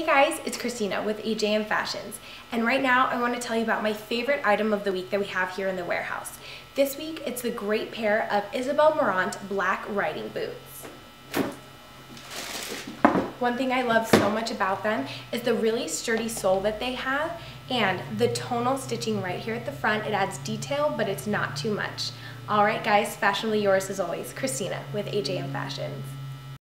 Hey guys, it's Christina with AJM Fashions, and right now I want to tell you about my favorite item of the week that we have here in the warehouse. This week, it's the great pair of Isabel Marant black riding boots. One thing I love so much about them is the really sturdy sole that they have and the tonal stitching right here at the front. It adds detail, but it's not too much. All right, guys, fashionably yours as always, Christina with AJM Fashions.